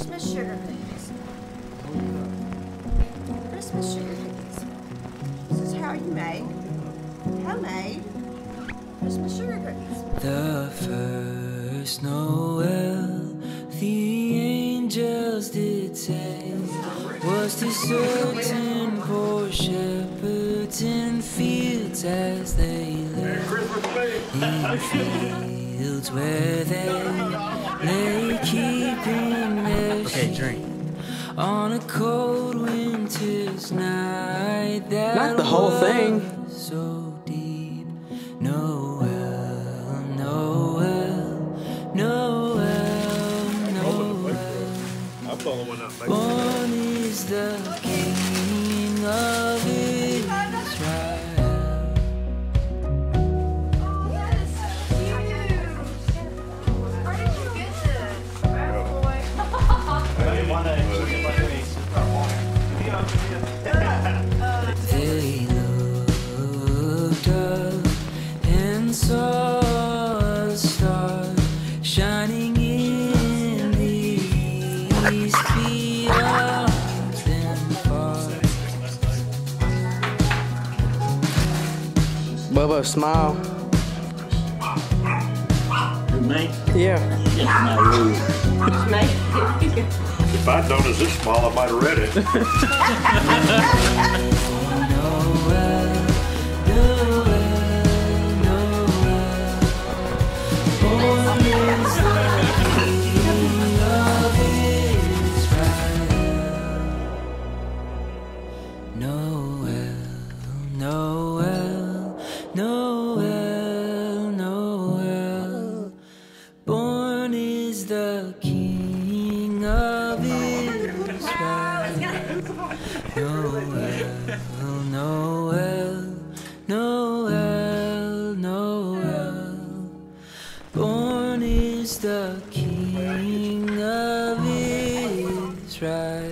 Christmas sugar cookies. Christmas sugar cookies. This is how you make homemade Christmas sugar cookies. The first Noel, the angels did say, was to certain poor shepherds in fields as they lay. In fields where they lay drink. on a cold winter's night that Not the whole thing. so deep Noel, Noel, Noel, Noel I'm the only one that makes it. Born is the King Bubba, smile. Me? Yeah. Yes, my rude. If I'd known it was this small, I might have read it. Noel, Noel, Noel, Noel. Born is the King of Israel. Noel, Noel, Noel, Noel. Born is the King of Israel.